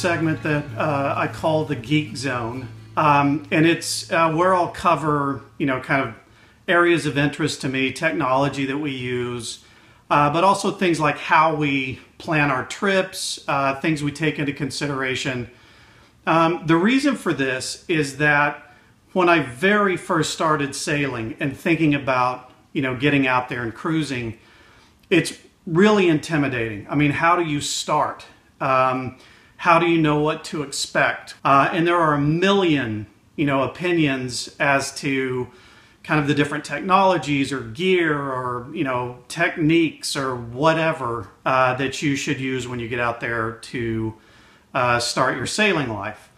segment that uh, I call the Geek Zone. Um, and it's uh, where I'll cover, you know, kind of areas of interest to me, technology that we use, uh, but also things like how we plan our trips, uh, things we take into consideration. Um, the reason for this is that when I very first started sailing and thinking about, you know, getting out there and cruising, it's really intimidating. I mean, how do you start? Um, how do you know what to expect? Uh, and there are a million, you know, opinions as to kind of the different technologies or gear or you know techniques or whatever uh, that you should use when you get out there to uh, start your sailing life.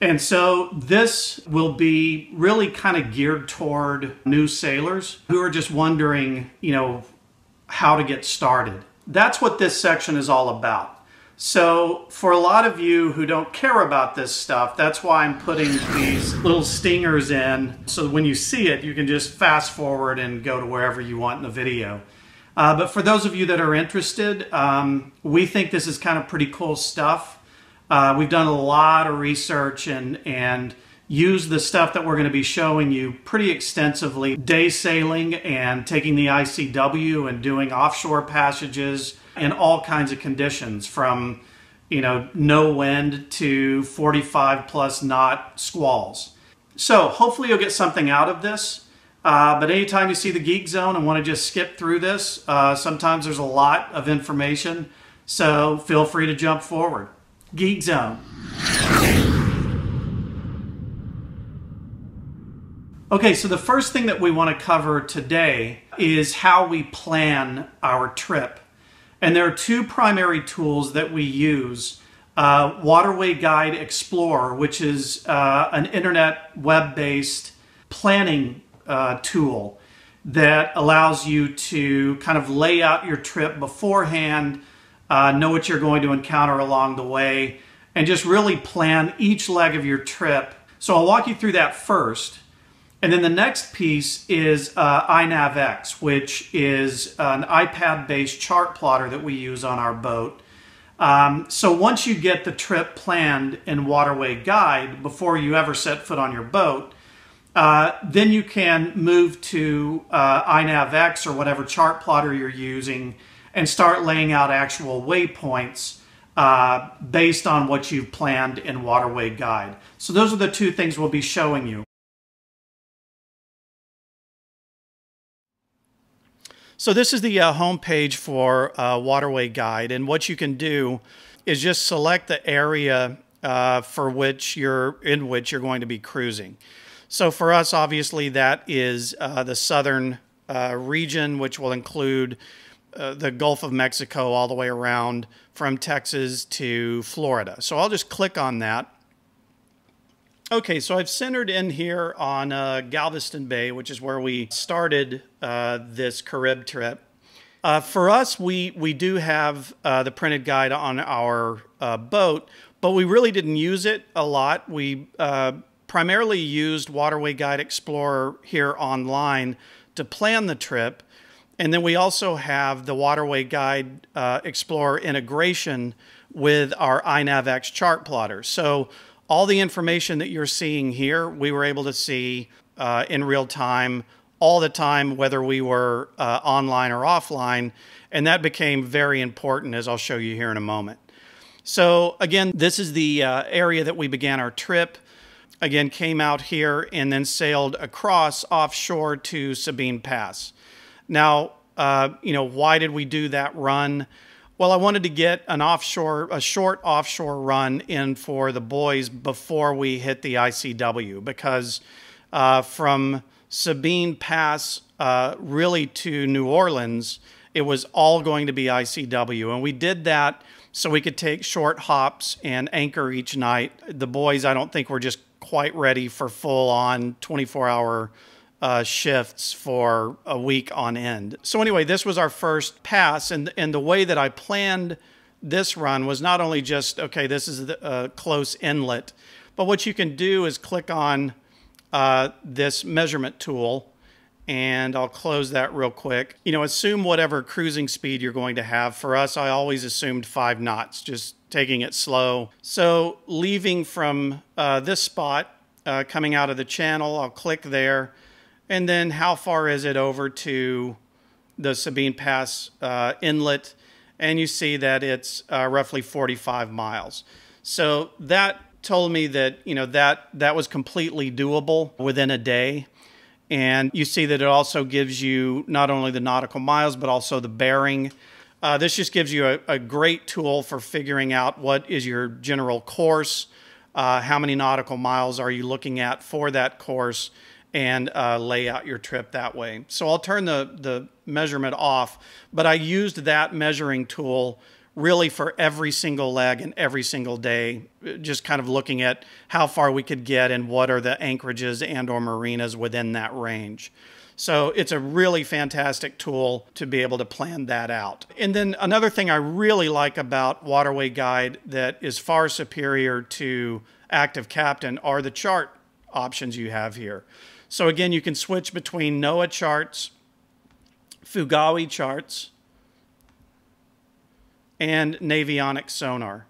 And so this will be really kind of geared toward new sailors who are just wondering, you know, how to get started. That's what this section is all about. So for a lot of you who don't care about this stuff, that's why I'm putting these little stingers in. So when you see it, you can just fast forward and go to wherever you want in the video. Uh, but for those of you that are interested, um, we think this is kind of pretty cool stuff. Uh, we've done a lot of research and, and use the stuff that we're going to be showing you pretty extensively. Day sailing and taking the ICW and doing offshore passages in all kinds of conditions from, you know, no wind to 45 plus knot squalls. So hopefully you'll get something out of this. Uh, but anytime you see the Geek Zone and want to just skip through this, uh, sometimes there's a lot of information. So feel free to jump forward. Geek Zone. Okay, so the first thing that we want to cover today is how we plan our trip. And there are two primary tools that we use. Uh, Waterway Guide Explorer, which is uh, an internet web-based planning uh, tool that allows you to kind of lay out your trip beforehand, uh, know what you're going to encounter along the way, and just really plan each leg of your trip. So I'll walk you through that first. And then the next piece is uh, iNavX, which is an iPad-based chart plotter that we use on our boat. Um, so once you get the trip planned in Waterway Guide before you ever set foot on your boat, uh, then you can move to uh, iNavX or whatever chart plotter you're using and start laying out actual waypoints uh, based on what you've planned in Waterway Guide. So those are the two things we'll be showing you. So this is the uh, home page for uh, Waterway Guide, and what you can do is just select the area uh, for which you're in which you're going to be cruising. So for us, obviously, that is uh, the southern uh, region, which will include uh, the Gulf of Mexico all the way around from Texas to Florida. So I'll just click on that. Okay, so I've centered in here on uh, Galveston Bay, which is where we started uh, this Carib trip. Uh, for us, we, we do have uh, the printed guide on our uh, boat, but we really didn't use it a lot. We uh, primarily used Waterway Guide Explorer here online to plan the trip. And then we also have the Waterway Guide Explorer integration with our iNavX chart plotter. So all the information that you're seeing here, we were able to see uh, in real time all the time, whether we were uh, online or offline. And that became very important, as I'll show you here in a moment. So again, this is the uh, area that we began our trip. Again, came out here and then sailed across offshore to Sabine Pass. Now, uh, you know, why did we do that run? Well, I wanted to get an offshore, a short offshore run in for the boys before we hit the ICW because uh, from Sabine Pass uh, really to New Orleans, it was all going to be ICW. And we did that so we could take short hops and anchor each night. The boys, I don't think, were just quite ready for full on 24 hour uh, shifts for a week on end. So anyway, this was our first pass, and and the way that I planned this run was not only just okay, this is a close inlet, but what you can do is click on uh, this measurement tool, and I'll close that real quick. You know, assume whatever cruising speed you're going to have. For us, I always assumed five knots, just taking it slow. So leaving from uh, this spot, uh, coming out of the channel, I'll click there. And then how far is it over to the Sabine Pass uh, inlet? And you see that it's uh, roughly 45 miles. So that told me that, you know, that, that was completely doable within a day. And you see that it also gives you not only the nautical miles, but also the bearing. Uh, this just gives you a, a, great tool for figuring out what is your general course, uh, how many nautical miles are you looking at for that course, and uh, lay out your trip that way. So I'll turn the, the measurement off, but I used that measuring tool really for every single leg and every single day, just kind of looking at how far we could get and what are the anchorages and or marinas within that range. So it's a really fantastic tool to be able to plan that out. And then another thing I really like about Waterway Guide that is far superior to Active Captain are the chart options you have here. So again, you can switch between NOAA charts, Fugawi charts, and Navionics sonar.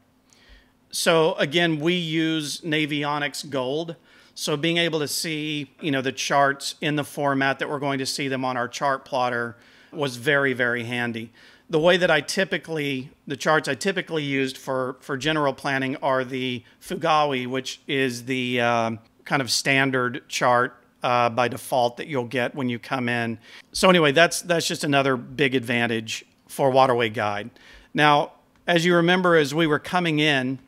So again, we use Navionics Gold. So being able to see, you know, the charts in the format that we're going to see them on our chart plotter was very, very handy. The way that I typically, the charts I typically used for, for general planning are the Fugawi, which is the uh, kind of standard chart uh, by default that you'll get when you come in. So anyway, that's that's just another big advantage for Waterway Guide. Now, as you remember, as we were coming in,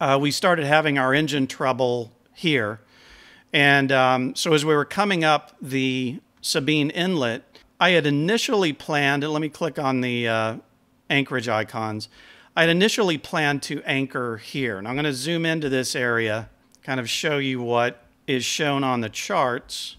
uh, we started having our engine trouble here. And um, so as we were coming up the Sabine Inlet, I had initially planned, let me click on the uh, anchorage icons. I had initially planned to anchor here. And I'm going to zoom into this area, kind of show you what is shown on the charts.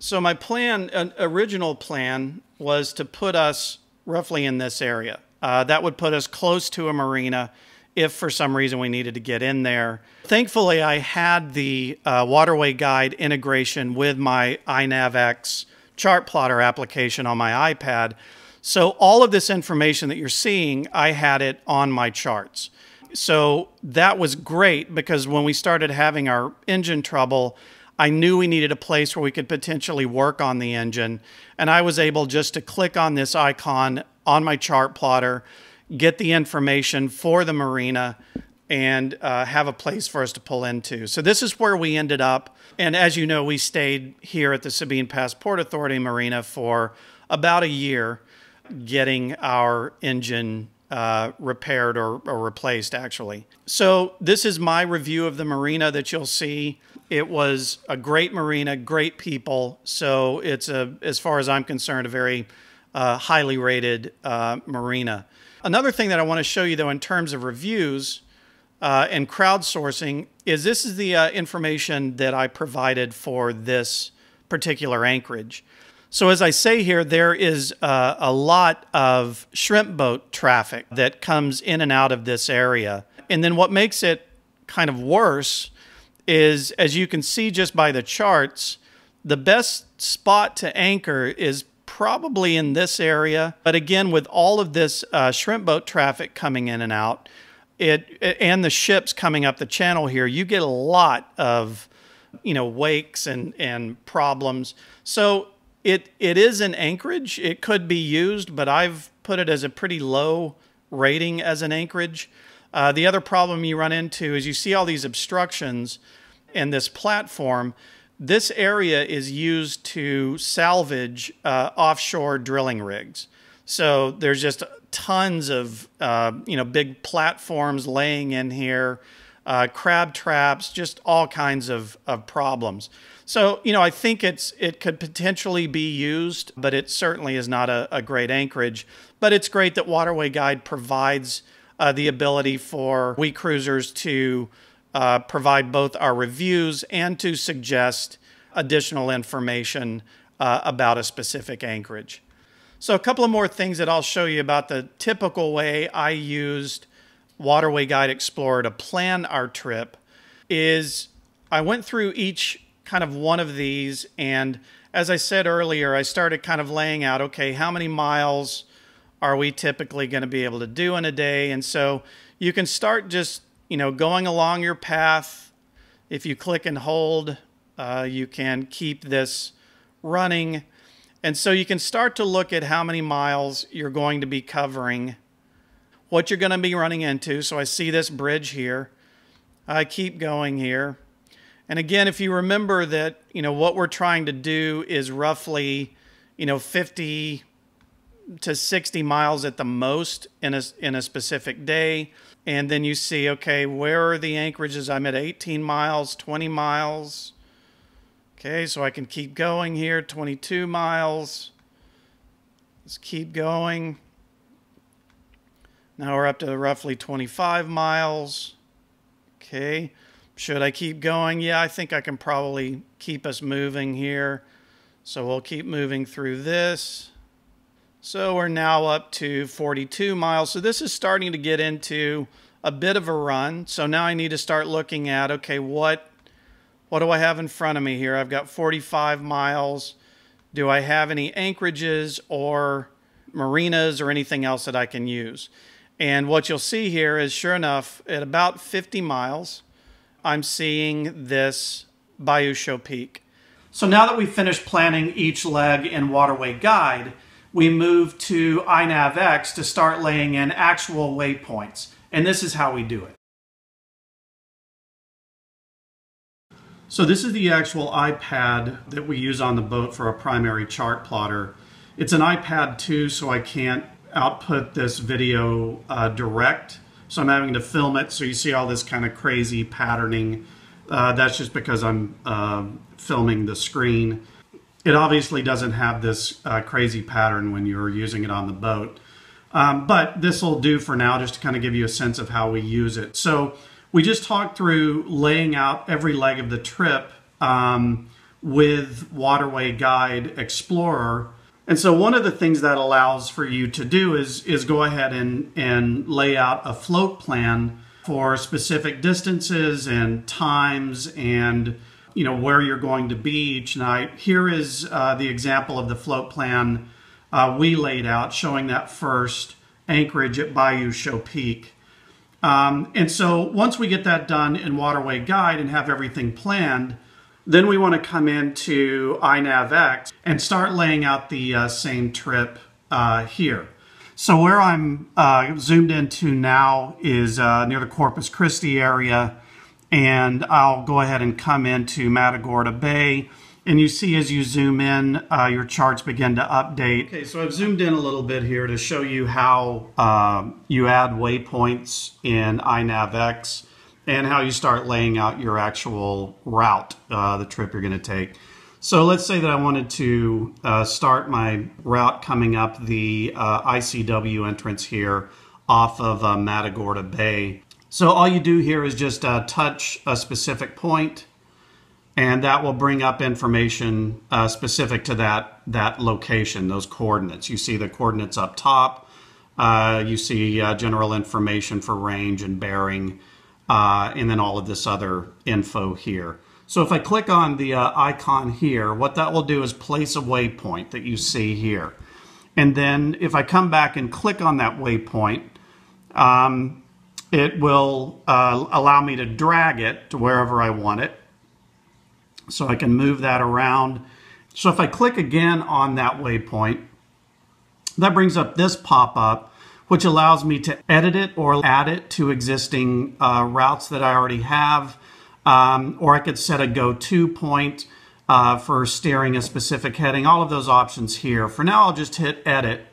So my plan, an original plan, was to put us roughly in this area. Uh, that would put us close to a marina if for some reason we needed to get in there. Thankfully, I had the uh, Waterway Guide integration with my iNavX chart plotter application on my iPad. So all of this information that you're seeing, I had it on my charts. So that was great because when we started having our engine trouble, I knew we needed a place where we could potentially work on the engine. And I was able just to click on this icon on my chart plotter, get the information for the marina, and uh, have a place for us to pull into. So this is where we ended up. And as you know, we stayed here at the Sabine Pass Port Authority Marina for about a year, getting our engine uh, repaired or, or replaced, actually. So this is my review of the marina that you'll see. It was a great marina, great people. So it's a, as far as I'm concerned, a very uh, highly rated uh, marina. Another thing that I want to show you, though, in terms of reviews uh, and crowdsourcing, is this is the uh, information that I provided for this particular anchorage. So, as I say here, there is uh, a lot of shrimp boat traffic that comes in and out of this area. And then what makes it kind of worse is, as you can see just by the charts, the best spot to anchor is probably in this area. But again, with all of this uh, shrimp boat traffic coming in and out, it, and the ships coming up the channel here, you get a lot of you know wakes and and problems. So it it is an anchorage. It could be used, but I've put it as a pretty low rating as an anchorage. Uh, the other problem you run into is you see all these obstructions and this platform this area is used to salvage uh, offshore drilling rigs. So there's just tons of uh, you know big platforms laying in here, uh, crab traps, just all kinds of, of problems. So you know I think it's it could potentially be used, but it certainly is not a, a great anchorage. But it's great that Waterway Guide provides uh, the ability for we cruisers to uh, provide both our reviews and to suggest additional information uh, about a specific anchorage. So a couple of more things that I'll show you about the typical way I used Waterway Guide Explorer to plan our trip is I went through each kind of one of these and as I said earlier, I started kind of laying out, okay, how many miles are we typically going to be able to do in a day? And so you can start just, you know, going along your path. If you click and hold, uh, you can keep this running. And so you can start to look at how many miles you're going to be covering, what you're going to be running into. So I see this bridge here. I keep going here. And again, if you remember that, you know, what we're trying to do is roughly, you know, 50 to 60 miles at the most in a, in a specific day. And then you see, okay, where are the anchorages? I'm at 18 miles, 20 miles. Okay, so I can keep going here, 22 miles. Let's keep going. Now we're up to roughly 25 miles. Okay, should I keep going? Yeah, I think I can probably keep us moving here. So we'll keep moving through this. So we're now up to 42 miles. So this is starting to get into a bit of a run. So now I need to start looking at, okay, what, what do I have in front of me here? I've got 45 miles. Do I have any anchorages or marinas or anything else that I can use? And what you'll see here is sure enough, at about 50 miles, I'm seeing this Bayou Peak. So now that we've finished planning each leg in Waterway Guide, we move to iNavX to start laying in actual waypoints. And this is how we do it. So this is the actual iPad that we use on the boat for a primary chart plotter. It's an iPad 2, so I can't output this video uh, direct. So I'm having to film it. So you see all this kind of crazy patterning. Uh, that's just because I'm uh, filming the screen. It obviously doesn't have this uh, crazy pattern when you're using it on the boat. Um, but this will do for now just to kind of give you a sense of how we use it. So we just talked through laying out every leg of the trip um, with Waterway Guide Explorer and so one of the things that allows for you to do is, is go ahead and, and lay out a float plan for specific distances and times and you know where you're going to be each night. Here is uh, the example of the float plan uh, we laid out showing that first anchorage at Bayou Choupique. Um, and so once we get that done in Waterway Guide and have everything planned, then we want to come into iNavX and start laying out the uh, same trip uh, here. So where I'm uh, zoomed into now is uh, near the Corpus Christi area, and I'll go ahead and come into Matagorda Bay. And you see as you zoom in, uh, your charts begin to update. Okay, so I've zoomed in a little bit here to show you how uh, you add waypoints in iNavX and how you start laying out your actual route, uh, the trip you're going to take. So let's say that I wanted to uh, start my route coming up the uh, ICW entrance here off of uh, Matagorda Bay. So all you do here is just uh, touch a specific point and that will bring up information uh, specific to that, that location, those coordinates. You see the coordinates up top. you see general information for range and bearing uh, and then all of this other info here. So if I click on the uh, icon here, what that will do is place a waypoint that you see here. And then if I come back and click on that waypoint, um, it will uh, allow me to drag it to wherever I want it. So I can move that around. So if I click again on that waypoint, that brings up this pop-up which allows me to edit it or add it to existing uh, routes that I already have. Um, or I could set a go-to point uh, for steering a specific heading. All of those options here. For now, I'll just hit edit.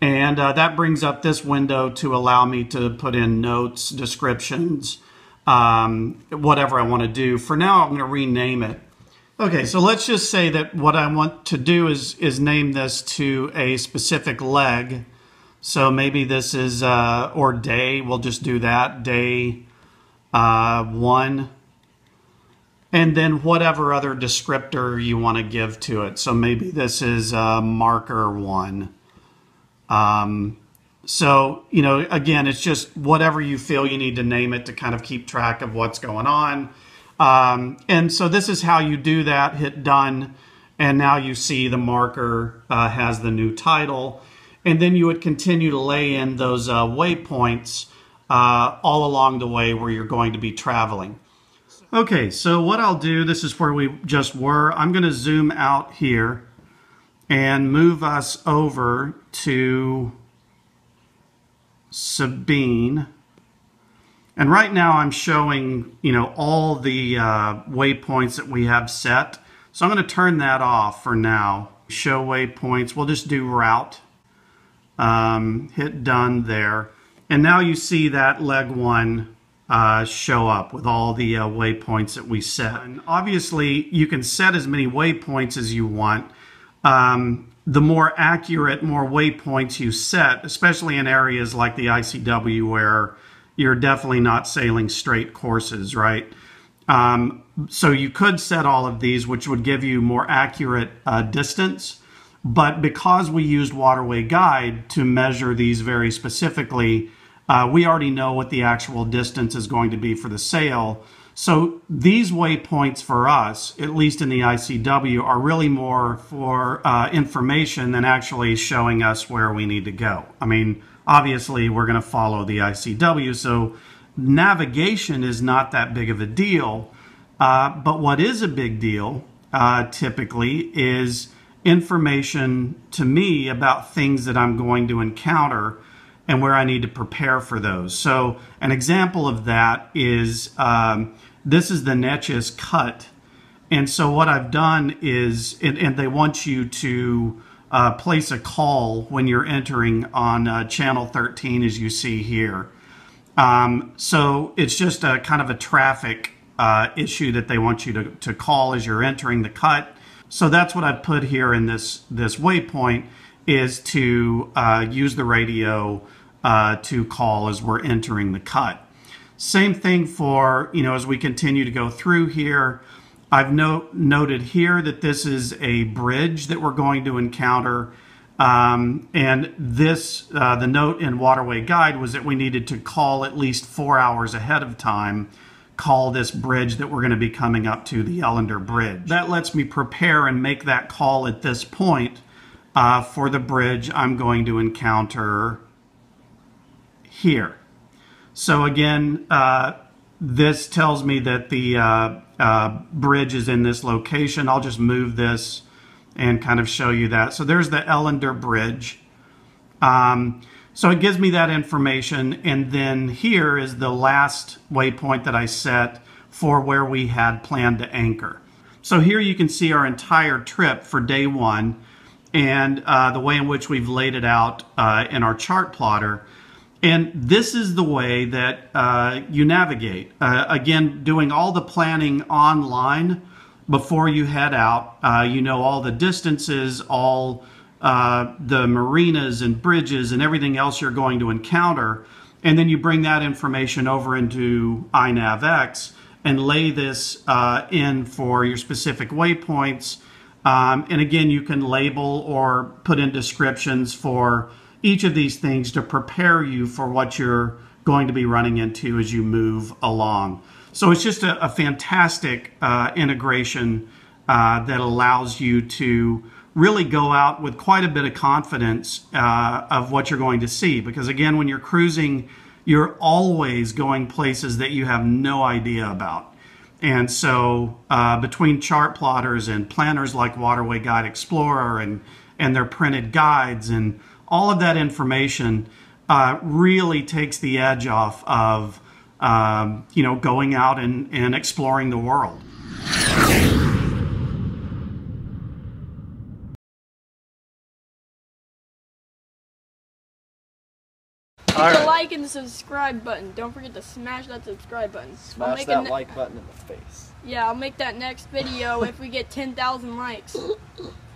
And uh, that brings up this window to allow me to put in notes, descriptions, um, whatever I want to do. For now, I'm going to rename it. Okay, so let's just say that what I want to do is, is name this to a specific leg. So maybe this is, uh, or day, we'll just do that, day uh, one. And then whatever other descriptor you want to give to it. So maybe this is uh, marker one. Um, so, you know, again, it's just whatever you feel you need to name it to kind of keep track of what's going on. Um, and so this is how you do that. Hit done. And now you see the marker uh, has the new title. And then you would continue to lay in those uh, waypoints uh, all along the way where you're going to be traveling. Okay, so what I'll do, this is where we just were. I'm going to zoom out here and move us over to Sabine. And right now I'm showing, you know, all the uh, waypoints that we have set. So I'm going to turn that off for now. Show waypoints. We'll just do route. Um, hit done there. And now you see that leg one uh, show up with all the uh, waypoints that we set. And obviously, you can set as many waypoints as you want. Um, the more accurate, more waypoints you set, especially in areas like the ICW where you're definitely not sailing straight courses, right? Um, so you could set all of these, which would give you more accurate uh, distance. But because we used Waterway Guide to measure these very specifically, uh, we already know what the actual distance is going to be for the sail. So these waypoints for us, at least in the ICW, are really more for uh, information than actually showing us where we need to go. I mean, obviously we're going to follow the ICW, so navigation is not that big of a deal. Uh, but what is a big deal uh, typically is information to me about things that I'm going to encounter and where I need to prepare for those. So an example of that is um, this is the Neches cut. And so what I've done is, and, and they want you to uh, place a call when you're entering on uh, channel 13 as you see here. Um, so it's just a kind of a traffic uh, issue that they want you to, to call as you're entering the cut. So that's what I've put here in this, this waypoint is to uh, use the radio uh, to call as we're entering the cut. Same thing for, you know, as we continue to go through here, I've no, noted here that this is a bridge that we're going to encounter. Um, and this, uh, the note in Waterway Guide was that we needed to call at least four hours ahead of time, call this bridge that we're going to be coming up to, the Ellender Bridge. That lets me prepare and make that call at this point uh, for the bridge I'm going to encounter here. So again, uh, this tells me that the uh, bridge is in this location. I'll just move this and kind of show you that. So there's the Ellender Bridge. Um, so it gives me that information. And then here is the last waypoint that I set for where we had planned to anchor. So here you can see our entire trip for day one and uh, the way in which we've laid it out uh, in our chart plotter. And this is the way that uh, you navigate. Uh, again, doing all the planning online before you head out. Uh, you know all the distances, all uh, the marinas and bridges and everything else you're going to encounter. And then you bring that information over into iNavX and lay this uh, in for your specific waypoints. Um, and again, you can label or put in descriptions for each of these things to prepare you for what you're going to be running into as you move along. So it's just a, a fantastic uh, integration uh, that allows you to really go out with quite a bit of confidence uh, of what you're going to see. Because again, when you're cruising, you're always going places that you have no idea about. And so uh, between chart plotters and planners like Waterway Guide Explorer and, and their printed guides and all of that information uh, really takes the edge off of um, you know going out and, and exploring the world. Hit the like and the subscribe button. Don't forget to smash that subscribe button. Smash that like button in the face. Yeah, I'll make that next video if we get 10,000 likes.